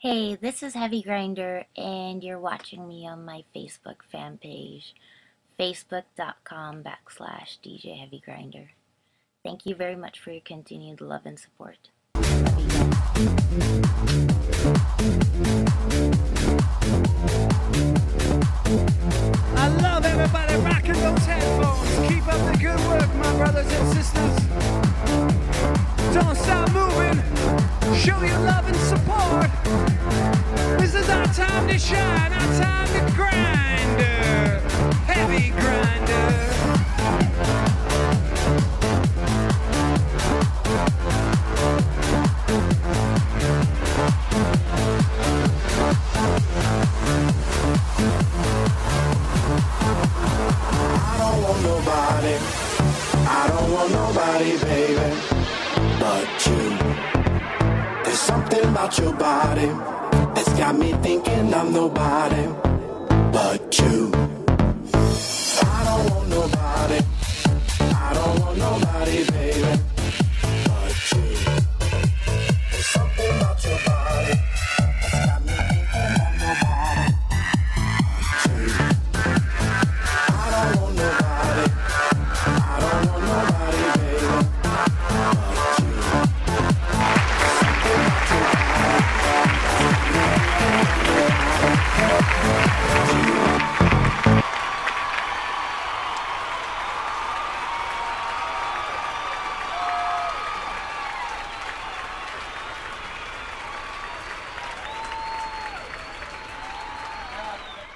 Hey, this is Heavy Grinder, and you're watching me on my Facebook fan page, facebook.com backslash DJ Heavy Grinder. Thank you very much for your continued love and support. I love everybody rocking those headphones. Keep up the good work, my brothers and sisters. Don't stop moving. Show your love and support. Don't want nobody, baby, but you. There's something about your body that's got me thinking I'm nobody.